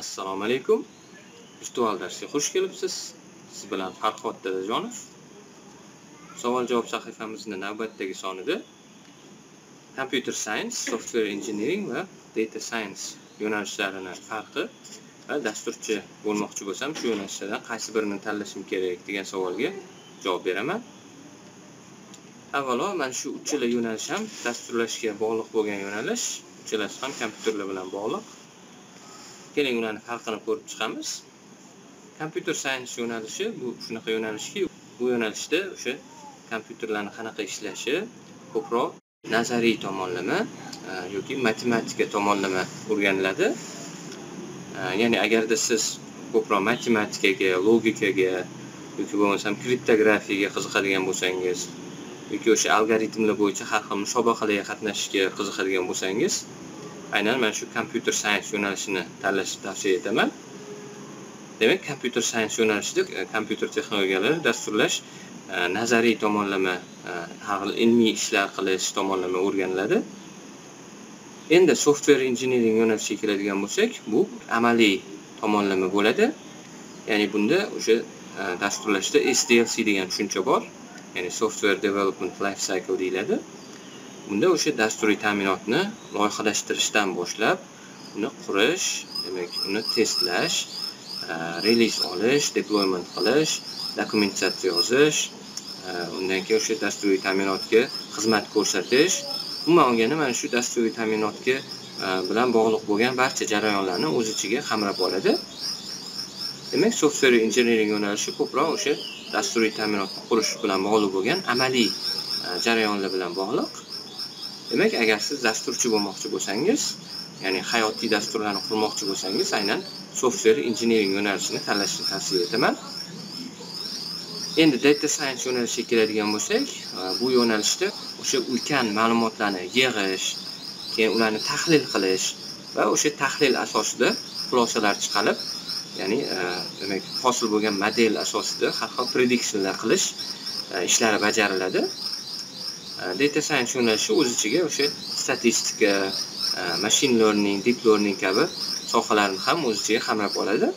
assalomu alaykum. Virtual darsga xush kelibsiz. Siz bilan farhod dadajonov. Savol javob sahifamizni navbatdagi sonida computer science software engineering va data science yo'nalishlarini farqi va dasturchi bo'lmoqchi bo'lsam shu yo'nalishlardan qaysi birini tanlashim kerak degan savolga javob beraman. Avvalo mana shu uchala yo'nalish ham dasturlashga bog'liq bo'lgan yo'nalish. Uchalasi ham kompyuterlar bilan bog'liq. Keling ularni farqini ko'rib chiqamiz. Kompyuter science yo'nalishi bu shunaqa yo'nalishki bu yo'nalishda o'sha kompyuterlarni qanaqa ishlashi ko'proq nazariy tomonlama e, yoki matematika tomonlama o'rganiladi. E, ya'ni agarda siz ko'proq matematikaga logikaga yoki bo'lmasam kriptografiyaga qiziqadigan bo'lsangiz yoki o'sha algoritmlar bo'yicha har xil musobaqalarga qatnashishga qiziqadigan bo'lsangiz aynan mana shu kompyuter science yo'nalishini tanlashni tavsiya etaman. Demak kompyuter science yo'nalishida e, kompyuter texnologiyalari dasturlash e, nazariy tomonlama e, har xil ilmiy ishlar qilish tomonlama o'rganiladi. Endi software engineering yo'nalishiga keladigan bo'lsak bu amaliy tomonlama bo'ladi. Ya'ni bunda o'sha dasturlashda sdlc degan tushuncha bor. Ya'ni software development life cycle deyiladi. Unda o'sha dasturiy ta'minotni loyihalashtirishdan boshlab uni qurish demak uni testlash e, reliz olish deployment qilish dokumentatsiya yozish e, undan keyin o'sha dasturiy ta'minotga xizmat ko'rsatish. Umuman olganda mana shu dasturiy ta'minotga e, bilan bog'liq bo'lgan barcha jarayonlarni o'z ichiga qamrab oladi. Demak software engineering yo'nalishi ko'proq o'sha dasturiy ta'minotni qurish bilan bog'liq bo'lgan amaliy jarayonlar bilan bog'liq. Demak agar siz dasturchi bo'lmoqchi bo'lsangiz ya'ni hayotiy dasturlarni qurmoqchi bo'lsangiz aynan software engineering yo'nalishini tanlashni tavsiya etaman. Endi data science yo'nalishiga keladigan bo'lsak e, bu yo'nalishda o'sha ulkan ma'lumotlarni yig'ish keyin ularni tahlil qilish va o'sha tahlil asosida xulosalar chiqarib ya'ni e, demak hosil bo'lgan model asosida har xil predictionlar qilish e, ishlari bajariladi. Э, data science yo'nalishi o'z ichiga o'sha statistika e, machine learning deep learning kabi sohalarni ham o'z ichiga qamrab oladi.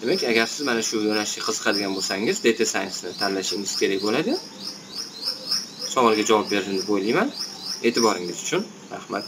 Demak agar siz mana shu yo'nalishga qiziqadigan bo'lsangiz data scienceni tanlashingiz kerak bo'ladi. Savolga javob berdim deb o'ylayman. E'tiboringiz uchun rahmat.